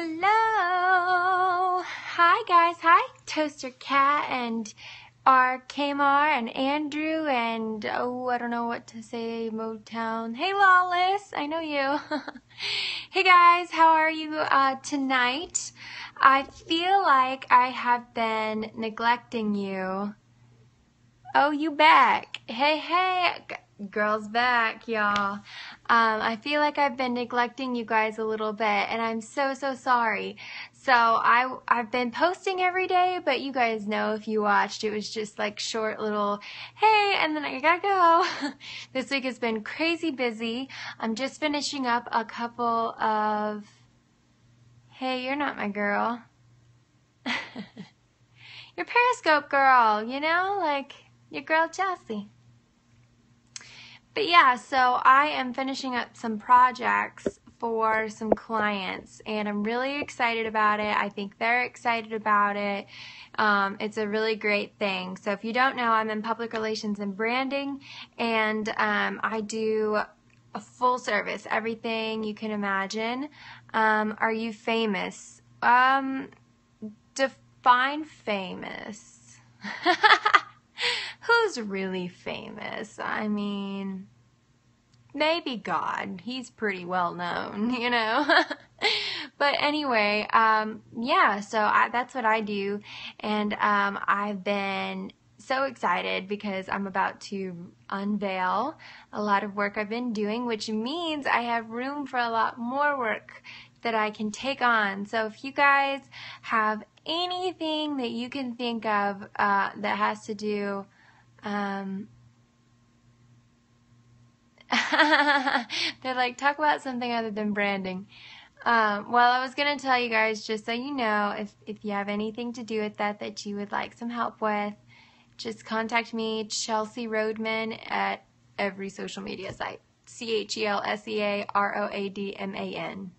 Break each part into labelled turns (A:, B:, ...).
A: Hello. Hi guys. Hi Toaster Cat and R Kmar and Andrew and oh I don't know what to say Motown. Hey Lawless, I know you. hey guys, how are you uh, tonight? I feel like I have been neglecting you. Oh, you back. Hey, hey, girls back, y'all. Um, I feel like I've been neglecting you guys a little bit, and I'm so, so sorry. So I, I've been posting every day, but you guys know if you watched, it was just like short little, hey, and then I gotta go. this week has been crazy busy. I'm just finishing up a couple of, hey, you're not my girl. your Periscope girl, you know, like your girl Chelsea. But yeah, so I am finishing up some projects for some clients and I'm really excited about it. I think they're excited about it. Um, it's a really great thing. So if you don't know, I'm in public relations and branding and um, I do a full service, everything you can imagine. Um, are you famous? Um, define famous. Who's really famous? I mean, maybe God. He's pretty well known, you know. but anyway, um, yeah, so I, that's what I do. And um, I've been so excited because I'm about to unveil a lot of work I've been doing, which means I have room for a lot more work that I can take on. So if you guys have anything that you can think of uh, that has to do um, they're like, talk about something other than branding. Um, well, I was going to tell you guys, just so you know, if, if you have anything to do with that that you would like some help with, just contact me, Chelsea Roadman, at every social media site. C H E L S E A R O A D M A N.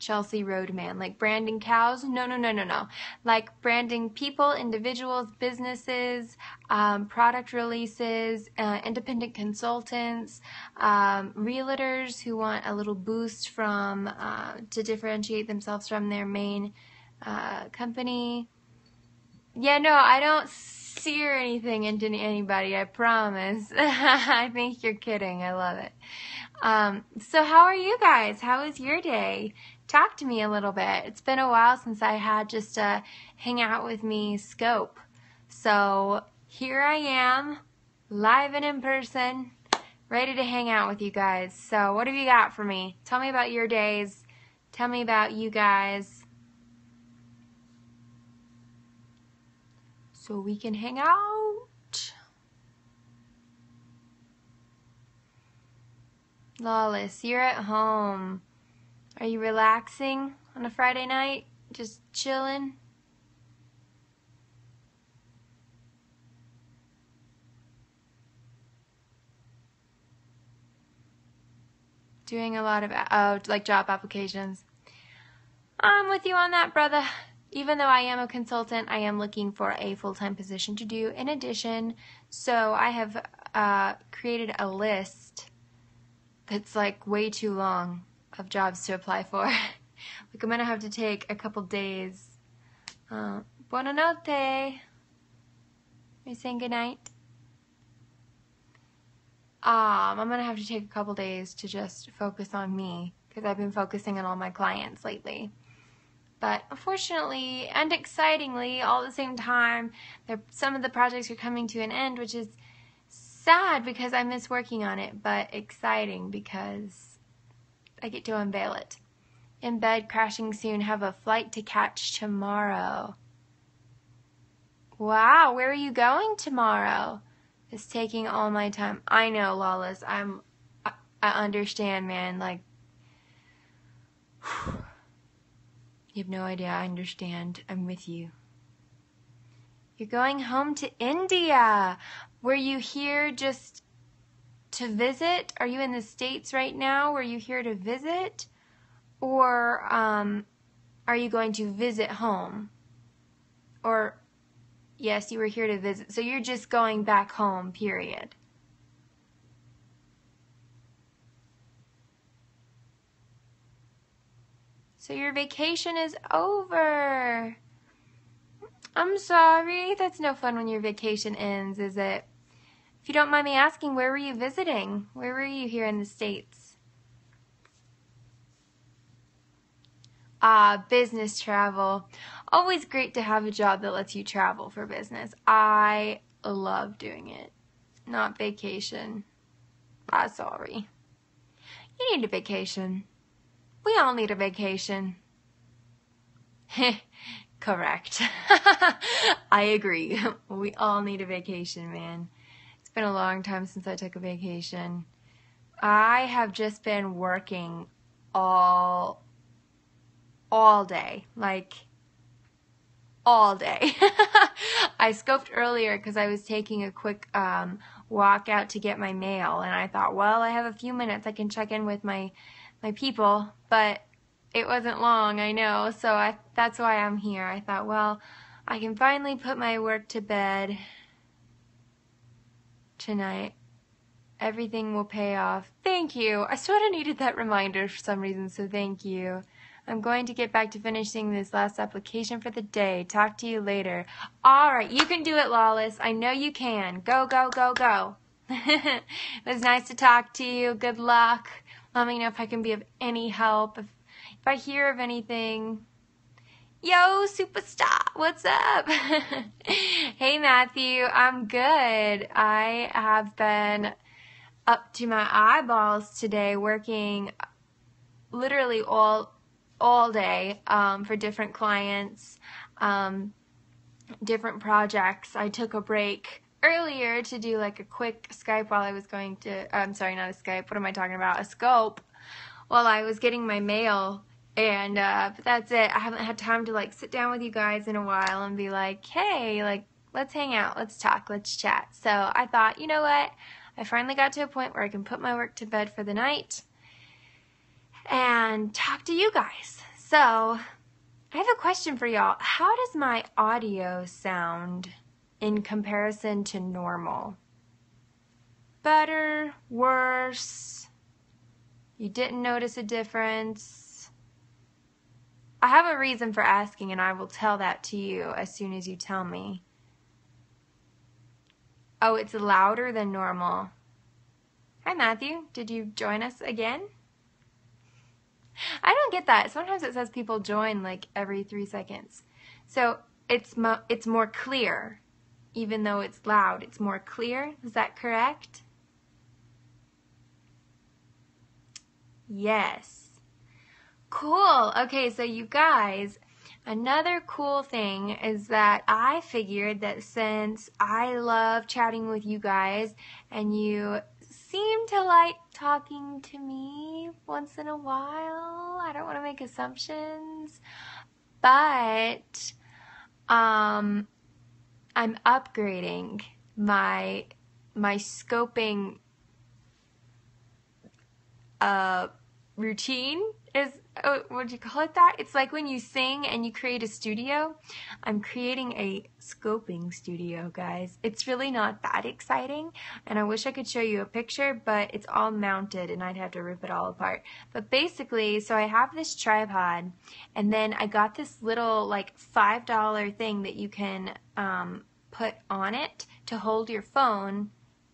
A: Chelsea Roadman. Like branding cows? No, no, no, no, no. Like branding people, individuals, businesses, um, product releases, uh, independent consultants, um, realtors who want a little boost from uh, to differentiate themselves from their main uh, company. Yeah, no, I don't sear anything into anybody, I promise. I think you're kidding. I love it. Um, so how are you guys? How was your day? Talk to me a little bit. It's been a while since I had just a hang out with me scope. So here I am, live and in person, ready to hang out with you guys. So what have you got for me? Tell me about your days. Tell me about you guys. So we can hang out. Lawless, you're at home. Are you relaxing on a Friday night? Just chilling? Doing a lot of, oh, like job applications. I'm with you on that, brother. Even though I am a consultant, I am looking for a full-time position to do in addition. So I have uh, created a list that's like way too long of jobs to apply for. like I'm gonna have to take a couple days. Uh, buonanotte. Are you saying goodnight? Um, I'm gonna have to take a couple days to just focus on me because I've been focusing on all my clients lately. But unfortunately and excitingly, all at the same time, some of the projects are coming to an end, which is sad because I miss working on it, but exciting because I get to unveil it. In bed, crashing soon, have a flight to catch tomorrow. Wow, where are you going tomorrow? It's taking all my time. I know, Lawless. I'm, I, I understand, man. Like, you have no idea. I understand. I'm with you. You're going home to India. Were you here just to visit? Are you in the States right now? Are you here to visit? Or um, are you going to visit home? Or, yes, you were here to visit. So you're just going back home, period. So your vacation is over. I'm sorry. That's no fun when your vacation ends, is it? If you don't mind me asking, where were you visiting? Where were you here in the States? Ah, business travel. Always great to have a job that lets you travel for business. I love doing it. Not vacation. Ah, sorry. You need a vacation. We all need a vacation. Heh, correct. I agree. We all need a vacation, man. Been a long time since I took a vacation. I have just been working all all day. Like all day. I scoped earlier because I was taking a quick um, walk out to get my mail, and I thought, well, I have a few minutes. I can check in with my my people, but it wasn't long, I know. So I that's why I'm here. I thought, well, I can finally put my work to bed tonight. Everything will pay off. Thank you. I sort of needed that reminder for some reason, so thank you. I'm going to get back to finishing this last application for the day. Talk to you later. All right, you can do it, Lawless. I know you can. Go, go, go, go. it was nice to talk to you. Good luck. Let me know if I can be of any help. If, if I hear of anything, Yo, superstar, what's up? hey, Matthew, I'm good. I have been up to my eyeballs today working literally all all day um, for different clients, um, different projects. I took a break earlier to do like a quick Skype while I was going to, I'm sorry, not a Skype, what am I talking about? A scope while I was getting my mail. And, uh, but that's it. I haven't had time to like sit down with you guys in a while and be like, hey, like, let's hang out, let's talk, let's chat. So I thought, you know what? I finally got to a point where I can put my work to bed for the night and talk to you guys. So, I have a question for y'all. How does my audio sound in comparison to normal? Better? Worse? You didn't notice a difference? I have a reason for asking, and I will tell that to you as soon as you tell me. Oh, it's louder than normal. Hi, Matthew. Did you join us again? I don't get that. Sometimes it says people join like every three seconds. So it's mo- it's more clear, even though it's loud. It's more clear. Is that correct? Yes. Cool. Okay, so you guys, another cool thing is that I figured that since I love chatting with you guys and you seem to like talking to me once in a while. I don't want to make assumptions, but um, I'm upgrading my my scoping uh, routine is oh, what do you call it that? It's like when you sing and you create a studio. I'm creating a scoping studio, guys. It's really not that exciting, and I wish I could show you a picture, but it's all mounted and I'd have to rip it all apart. But basically, so I have this tripod, and then I got this little like $5 thing that you can um, put on it to hold your phone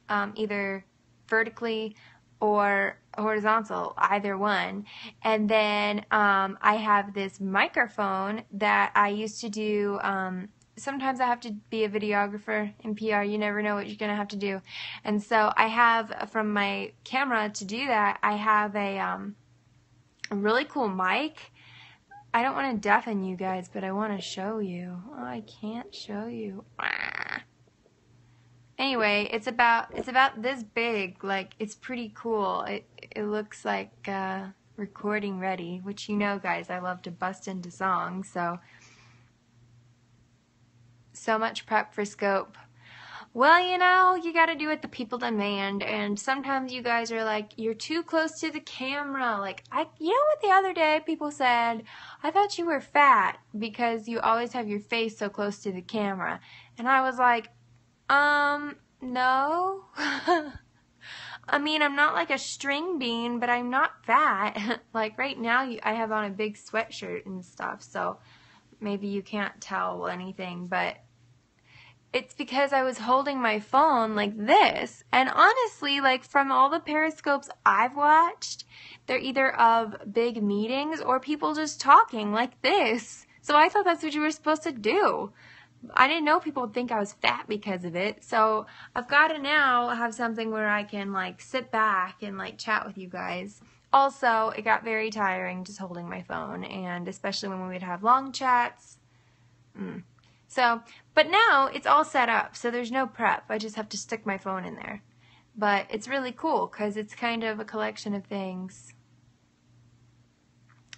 A: um, either vertically or horizontal, either one. And then um, I have this microphone that I used to do. Um, sometimes I have to be a videographer in PR. You never know what you're going to have to do. And so I have from my camera to do that, I have a, um, a really cool mic. I don't want to deafen you guys, but I want to show you. Oh, I can't show you. Ah. Anyway, it's about it's about this big. Like it's pretty cool. It it looks like uh, recording ready, which you know, guys. I love to bust into songs, so so much prep for scope. Well, you know, you got to do what the people demand, and sometimes you guys are like, you're too close to the camera. Like, I, you know what? The other day, people said, I thought you were fat because you always have your face so close to the camera, and I was like, um, no. I mean, I'm not like a string bean, but I'm not fat. like right now, I have on a big sweatshirt and stuff, so maybe you can't tell anything, but it's because I was holding my phone like this. And honestly, like from all the periscopes I've watched, they're either of big meetings or people just talking like this. So I thought that's what you were supposed to do. I didn't know people would think I was fat because of it. So I've got to now have something where I can like sit back and like chat with you guys. Also, it got very tiring just holding my phone, and especially when we would have long chats. Mm. So, but now it's all set up, so there's no prep. I just have to stick my phone in there. But it's really cool because it's kind of a collection of things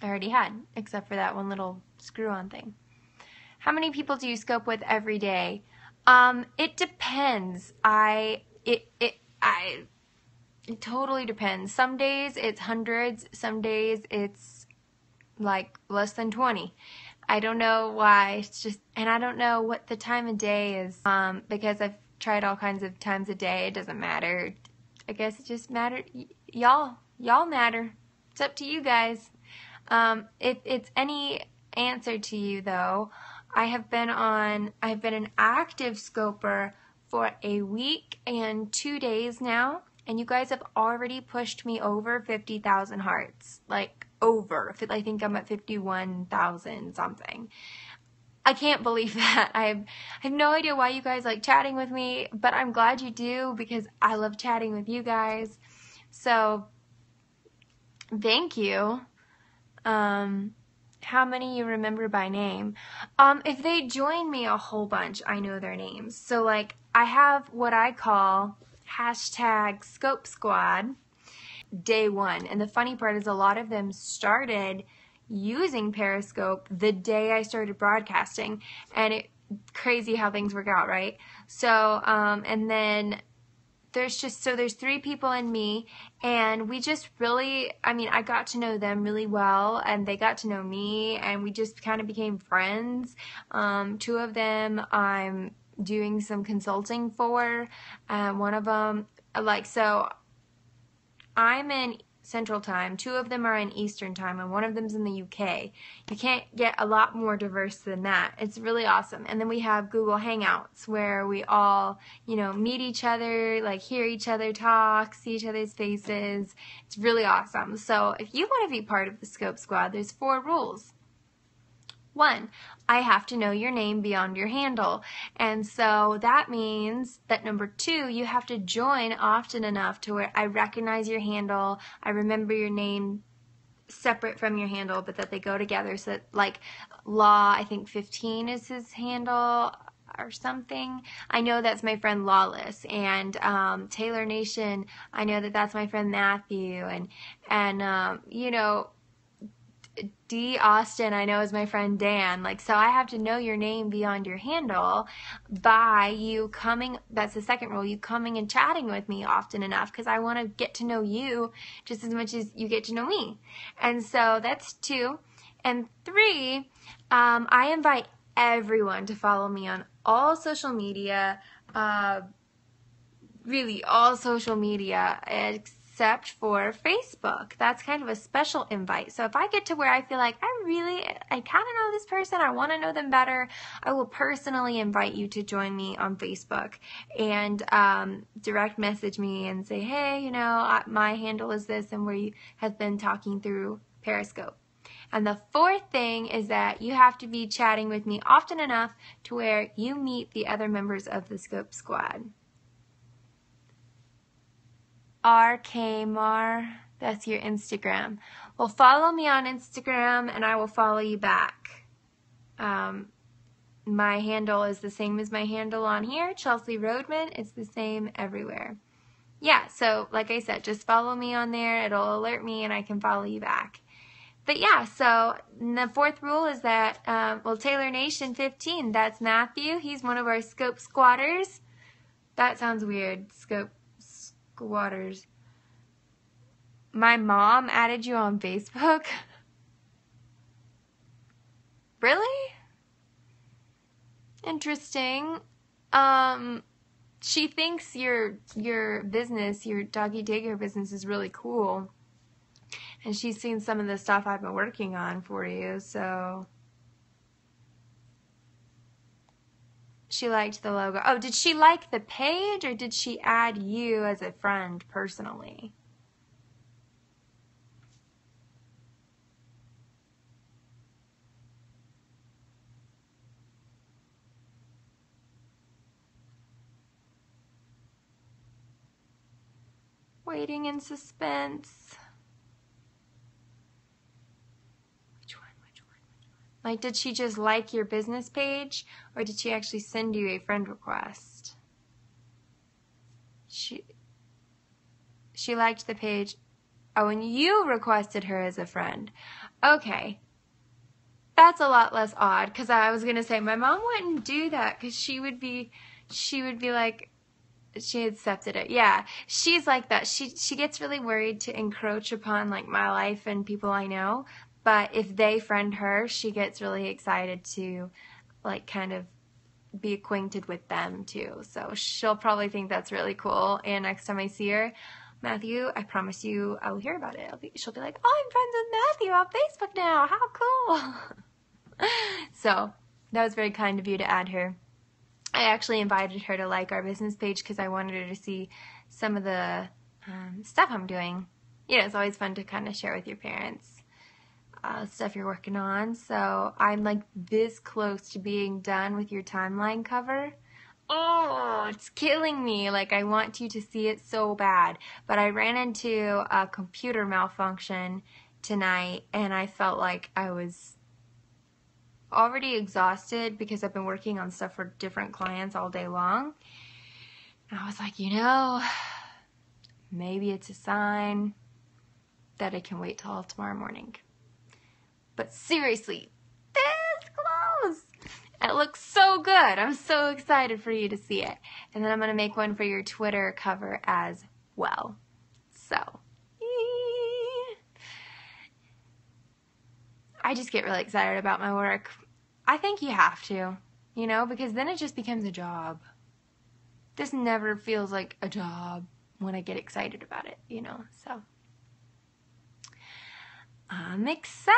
A: I already had, except for that one little screw-on thing. How many people do you scope with every day? Um, it depends. I it it I it totally depends. Some days it's hundreds, some days it's like less than 20. I don't know why. It's just and I don't know what the time of day is um because I've tried all kinds of times a day. It doesn't matter. I guess it just matter y- y'all. Y'all matter. It's up to you guys. Um, if it's any answer to you though, I have been on, I've been an active scoper for a week and two days now, and you guys have already pushed me over 50,000 hearts. Like, over. I think I'm at 51,000 something. I can't believe that. I have, I have no idea why you guys like chatting with me, but I'm glad you do because I love chatting with you guys. So, thank you. Um, how many you remember by name. Um, if they join me a whole bunch, I know their names. So like I have what I call hashtag Scope Squad day one. And the funny part is a lot of them started using Periscope the day I started broadcasting. And it crazy how things work out, right? So, um, and then there's just so there's three people and me and we just really i mean i got to know them really well and they got to know me and we just kind of became friends. Um, two of them i'm doing some consulting for uh, one of them like so i'm in Central Time. Two of them are in Eastern Time, and one of them's in the UK. You can't get a lot more diverse than that. It's really awesome. And then we have Google Hangouts where we all, you know, meet each other, like hear each other talk, see each other's faces. It's really awesome. So if you want to be part of the Scope Squad, there's four rules. One, I have to know your name beyond your handle. And so that means that number two, you have to join often enough to where I recognize your handle, I remember your name separate from your handle, but that they go together. So that, like Law, I think 15 is his handle or something. I know that's my friend Lawless and um, Taylor Nation. I know that that's my friend Matthew and and um, you know D. Austin, I know is my friend Dan. Like, so I have to know your name beyond your handle by you coming. That's the second rule. You coming and chatting with me often enough because I want to get to know you just as much as you get to know me. And so that's two. And three, um, I invite everyone to follow me on all social media. Uh, really all social media except for Facebook. That's kind of a special invite. So if I get to where I feel like I really, I kind of know this person, I want to know them better, I will personally invite you to join me on Facebook and um, direct message me and say, hey, you know, my handle is this, and we have been talking through Periscope. And the fourth thing is that you have to be chatting with me often enough to where you meet the other members of the Scope Squad. RKMar. That's your Instagram. Well, follow me on Instagram and I will follow you back. Um, my handle is the same as my handle on here, Chelsea Roadman. It's the same everywhere. Yeah, so like I said, just follow me on there. It'll alert me and I can follow you back. But yeah, so the fourth rule is that, um, well, Taylor Nation 15, that's Matthew. He's one of our scope squatters. That sounds weird, scope Waters. My mom added you on Facebook? really? Interesting. Um, she thinks your your business, your doggy daycare business is really cool. And she's seen some of the stuff I've been working on for you, so she liked the logo. Oh, did she like the page or did she add you as a friend personally? Waiting in suspense. Which one? Which one? Which one? Like, did she just like your business page or did she actually send you a friend request? She she liked the page. Oh, and you requested her as a friend. Okay. That's a lot less odd because I was going to say my mom wouldn't do that because she would be she would be like she accepted it. Yeah, she's like that. She she gets really worried to encroach upon like my life and people I know. But if they friend her, she gets really excited to like kind of be acquainted with them too. So she'll probably think that's really cool. And next time I see her, Matthew, I promise you, I will hear about it. Be, she'll be like, "Oh, I'm friends with Matthew on Facebook now. How cool!" so that was very kind of you to add her. I actually invited her to like our business page because I wanted her to see some of the um, stuff I'm doing. You know, it's always fun to kind of share with your parents uh, stuff you're working on. So I'm like this close to being done with your timeline cover. Oh, it's killing me. Like, I want you to see it so bad. But I ran into a computer malfunction tonight and I felt like I was already exhausted because I've been working on stuff for different clients all day long. And I was like, you know, maybe it's a sign that I can wait till tomorrow morning. But seriously, this close. It looks so good. I'm so excited for you to see it. And then I'm going to make one for your Twitter cover as well. So, I just get really excited about my work. I think you have to, you know, because then it just becomes a job. This never feels like a job when I get excited about it, you know, so. I'm excited.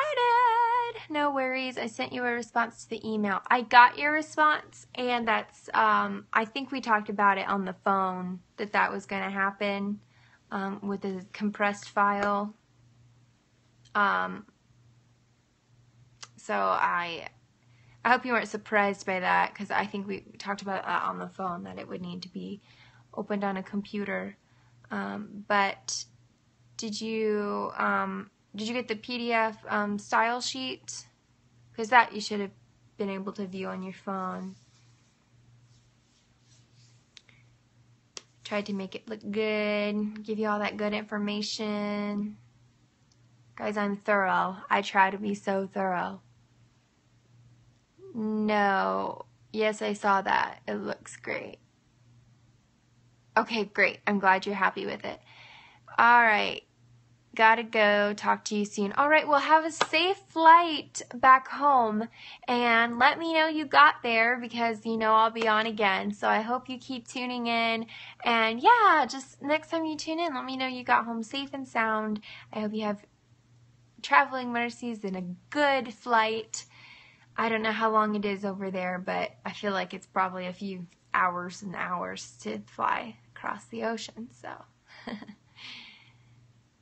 A: No worries. I sent you a response to the email. I got your response, and that's, um, I think we talked about it on the phone that that was going to happen um, with the compressed file. Um, so I, I hope you weren't surprised by that because I think we talked about that on the phone that it would need to be opened on a computer. Um, but did you um, did you get the PDF um, style sheet? Because that you should have been able to view on your phone. Tried to make it look good, give you all that good information. Guys, I'm thorough. I try to be so thorough. No. Yes, I saw that. It looks great. Okay, great. I'm glad you're happy with it. All right. Gotta go. Talk to you soon. All right. Well, have a safe flight back home and let me know you got there because, you know, I'll be on again. So I hope you keep tuning in. And yeah, just next time you tune in, let me know you got home safe and sound. I hope you have traveling mercies and a good flight. I don't know how long it is over there, but I feel like it's probably a few hours and hours to fly across the ocean. So.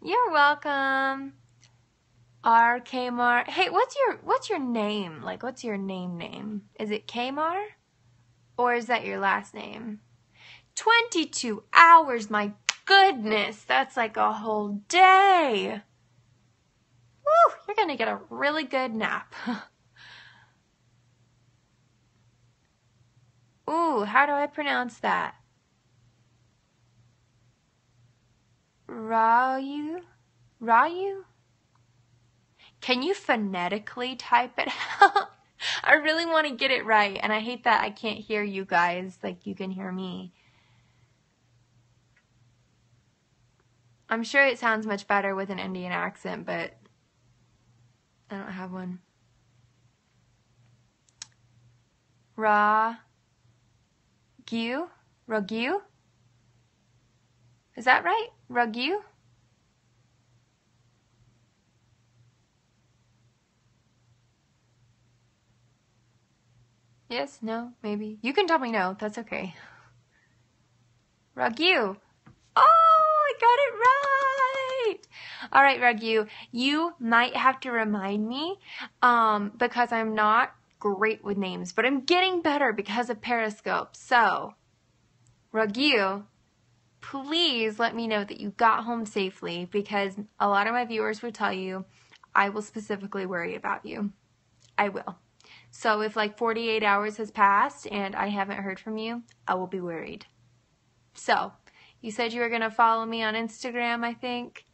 A: You're welcome. R Kmar. Hey, what's your what's your name? Like what's your name name? Is it Kmar? Or is that your last name? 22 hours, my goodness. That's like a whole day. Woo, you're going to get a really good nap. Ooh, how do I pronounce that? Ryu? Ryu? Can you phonetically type it out? I really want to get it right, and I hate that I can't hear you guys like you can hear me. I'm sure it sounds much better with an Indian accent, but I don't have one. Ra. Gu? Rugu? Is that right? Rugu? Yes, no, maybe. You can tell me no. That's okay. Rugu. Oh, I got it right. All right, Rugu. You might have to remind me um, because I'm not great with names, but I'm getting better because of Periscope. So, Rugu, please let me know that you got home safely because a lot of my viewers would tell you I will specifically worry about you. I will. So if like 48 hours has passed and I haven't heard from you, I will be worried. So, you said you were going to follow me on Instagram, I think.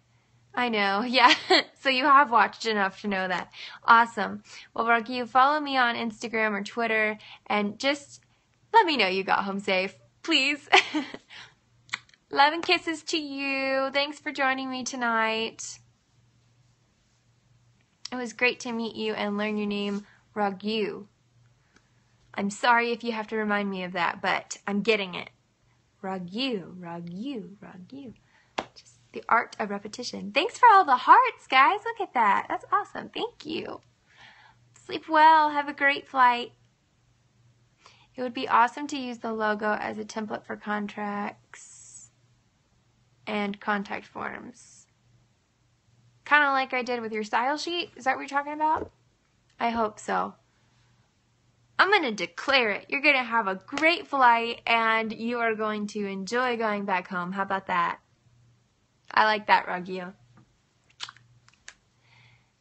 A: I know, yeah. so you have watched enough to know that. Awesome. Well, Rocky, you follow me on Instagram or Twitter and just let me know you got home safe, please. Love and kisses to you. Thanks for joining me tonight. It was great to meet you and learn your name Ragu. I'm sorry if you have to remind me of that, but I'm getting it. Ragu, Ragu, Ragu. Just the art of repetition. Thanks for all the hearts, guys. Look at that. That's awesome. Thank you. Sleep well. Have a great flight. It would be awesome to use the logo as a template for contracts and contact forms. Kind of like I did with your style sheet. Is that what you're talking about? I hope so. I'm going to declare it. You're going to have a great flight and you are going to enjoy going back home. How about that? I like that, Rugio.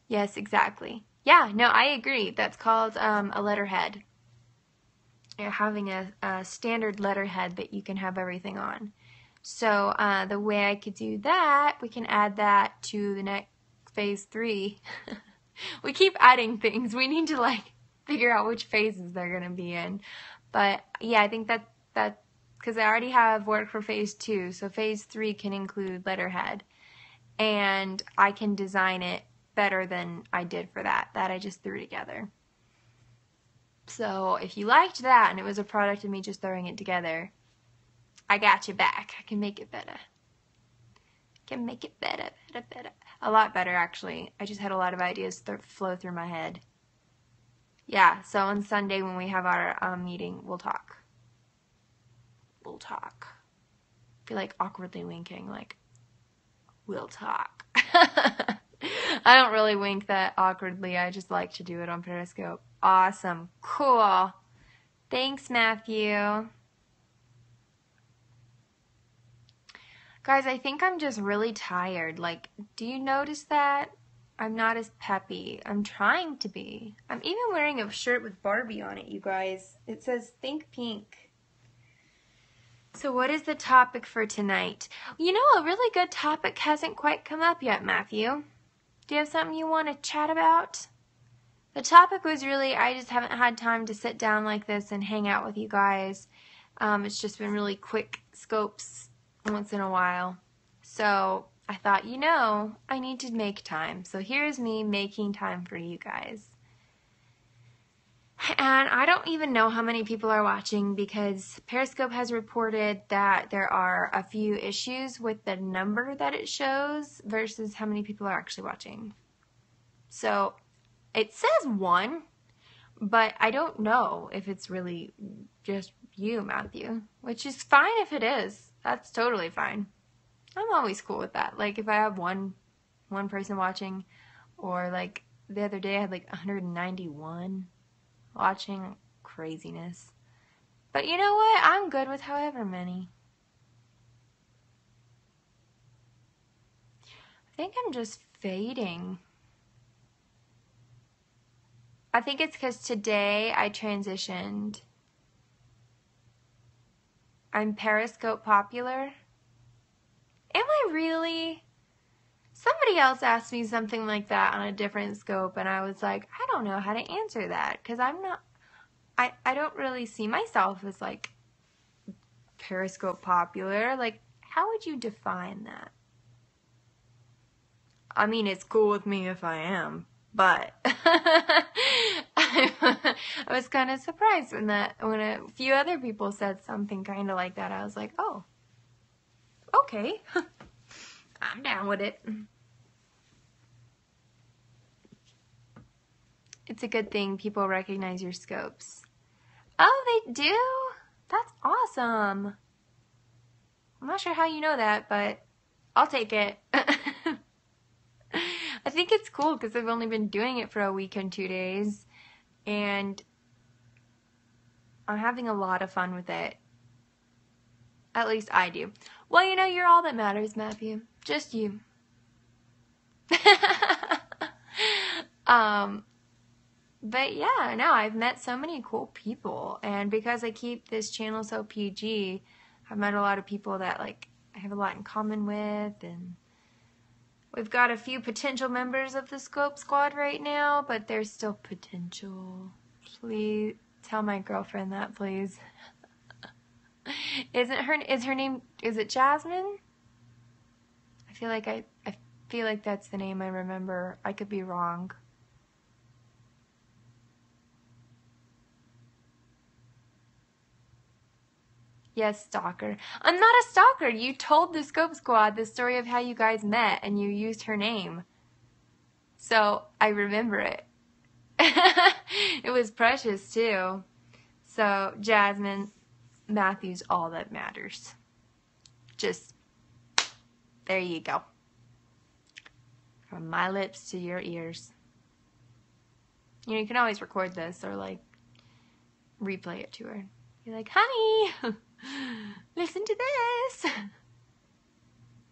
A: Yes, exactly. Yeah, no, I agree. That's called um, a letterhead. You're having a, a, standard letterhead that you can have everything on. So uh, the way I could do that, we can add that to the next phase three. we keep adding things. We need to like figure out which phases they're going to be in. But yeah, I think that that because I already have work for phase two, so phase three can include letterhead, and I can design it better than I did for that. That I just threw together. So if you liked that and it was a product of me just throwing it together, I got you back. I can make it better. Can make it better, better, better. A lot better, actually. I just had a lot of ideas th- flow through my head. Yeah, so on Sunday when we have our um, meeting, we'll talk. We'll talk. I feel like awkwardly winking, like, we'll talk. I don't really wink that awkwardly. I just like to do it on Periscope. Awesome. Cool. Thanks, Matthew. Guys, I think I'm just really tired. Like, do you notice that? I'm not as peppy. I'm trying to be. I'm even wearing a shirt with Barbie on it, you guys. It says Think Pink. So, what is the topic for tonight? You know, a really good topic hasn't quite come up yet, Matthew. Do you have something you want to chat about? The topic was really, I just haven't had time to sit down like this and hang out with you guys. Um, it's just been really quick scopes once in a while. So I thought, you know, I need to make time. So here's me making time for you guys. And I don't even know how many people are watching because Periscope has reported that there are a few issues with the number that it shows versus how many people are actually watching. So it says one, but I don't know if it's really just you, Matthew, which is fine if it is. That's totally fine. I'm always cool with that. Like if I have one one person watching or like the other day I had like 191 watching craziness. But you know what? I'm good with however many. I think I'm just fading. I think it's because today I transitioned I'm Periscope popular. Am I really? Somebody else asked me something like that on a different scope, and I was like, I don't know how to answer that because I'm not. I, I don't really see myself as like Periscope popular. Like, how would you define that? I mean, it's cool with me if I am, but I was kind of surprised when that when a few other people said something kind of like that. I was like, oh, okay, I'm down with it. It's a good thing people recognize your scopes. Oh, they do? That's awesome. I'm not sure how you know that, but I'll take it. I think it's cool because I've only been doing it for a week and two days, and I'm having a lot of fun with it. At least I do. Well, you know, you're all that matters, Matthew. Just you. um, but yeah, no, I've met so many cool people, and because I keep this channel so PG, I've met a lot of people that like I have a lot in common with, and we've got a few potential members of the Scope Squad right now, but there's still potential. Please tell my girlfriend that, please. Isn't her is her name is it Jasmine? I feel like I I feel like that's the name I remember. I could be wrong. Yes, stalker. I'm not a stalker. You told the Scope Squad the story of how you guys met and you used her name. So I remember it. it was precious too. So Jasmine Matthew's all that matters. Just there you go. From my lips to your ears. You know, you can always record this or like replay it to her. You're like, honey, listen to this.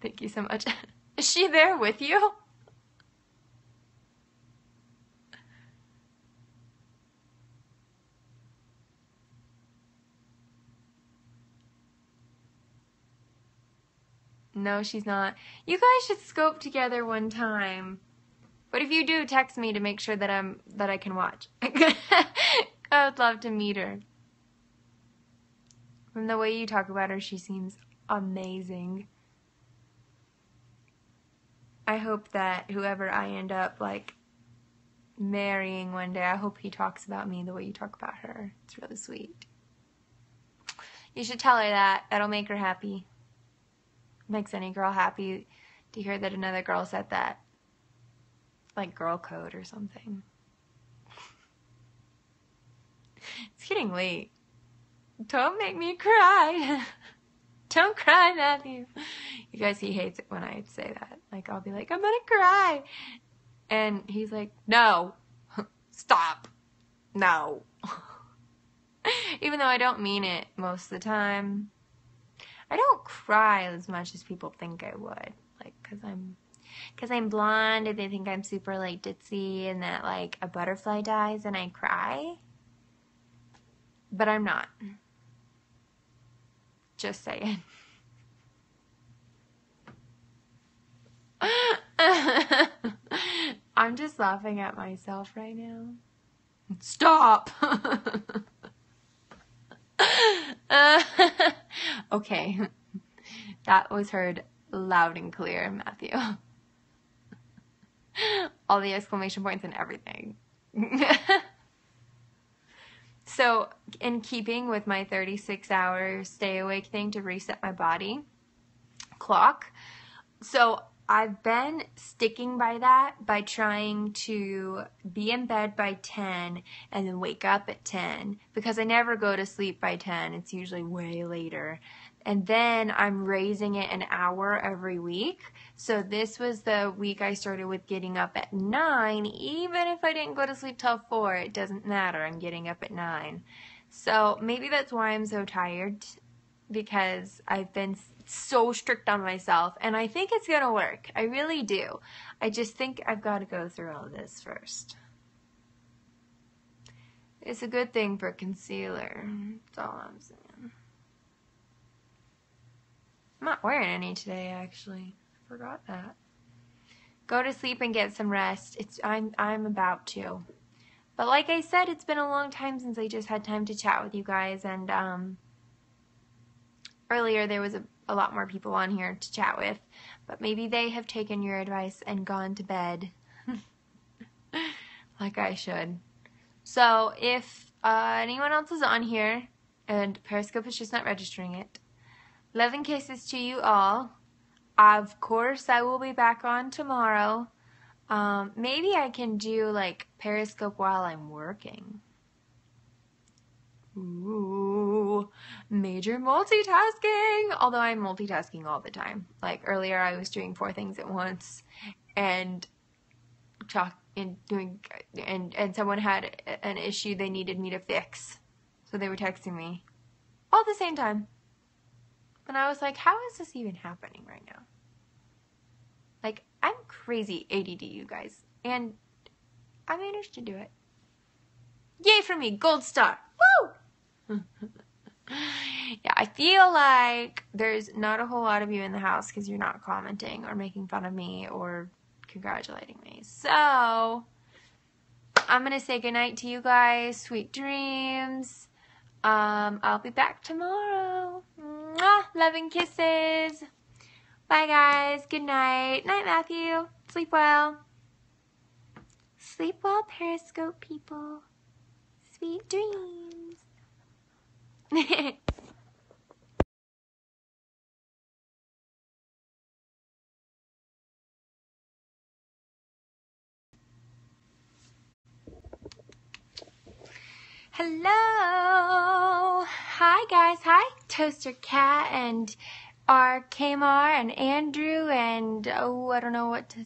A: Thank you so much. Is she there with you? No, she's not. You guys should scope together one time. But if you do, text me to make sure that I'm that I can watch. I would love to meet her. From the way you talk about her, she seems amazing. I hope that whoever I end up like marrying one day, I hope he talks about me the way you talk about her. It's really sweet. You should tell her that. That'll make her happy. Makes any girl happy to hear that another girl said that. Like girl code or something. it's getting late. Don't make me cry. Don't cry, Matthew. You guys, he hates it when I say that. Like, I'll be like, I'm gonna cry. And he's like, no, stop. No. Even though I don't mean it most of the time. I don't cry as much as people think I would. Like, cause I'm, cause I'm blonde and they think I'm super like ditzy and that like a butterfly dies and I cry. But I'm not. Just saying. I'm just laughing at myself right now. Stop! okay. That was heard loud and clear, Matthew. All the exclamation points and everything. So, in keeping with my 36 hour stay awake thing to reset my body clock, so I've been sticking by that by trying to be in bed by 10 and then wake up at 10 because I never go to sleep by 10. It's usually way later. And then I'm raising it an hour every week. So this was the week I started with getting up at 9. Even if I didn't go to sleep till 4, it doesn't matter. I'm getting up at 9. So maybe that's why I'm so tired because I've been so strict on myself and I think it's going to work. I really do. I just think I've got to go through all this first. It's a good thing for concealer. That's all I'm saying. I'm not wearing any today, actually. Forgot that. Go to sleep and get some rest. It's I'm I'm about to. But like I said, it's been a long time since I just had time to chat with you guys and um earlier there was a, a lot more people on here to chat with, but maybe they have taken your advice and gone to bed. like I should. So if uh, anyone else is on here and Periscope is just not registering it, love and kisses to you all. Of course, I will be back on tomorrow. Um, maybe I can do like Periscope while I'm working. Ooh, major multitasking. Although I'm multitasking all the time. Like earlier, I was doing four things at once, and talk and doing and and someone had an issue they needed me to fix, so they were texting me all at the same time. And I was like, how is this even happening right now? Like, I'm crazy ADD, you guys. And I managed to do it. Yay for me, gold star. Woo! yeah, I feel like there's not a whole lot of you in the house because you're not commenting or making fun of me or congratulating me. So, I'm going to say goodnight to you guys. Sweet dreams. Um, I'll be back tomorrow. Mwah, love and kisses. Bye, guys. Good night. Night, Matthew. Sleep well. Sleep well, Periscope people. Sweet dreams. Hello. Hi, guys. Hi, Toaster Cat and our Kmar and Andrew and oh, I don't know what to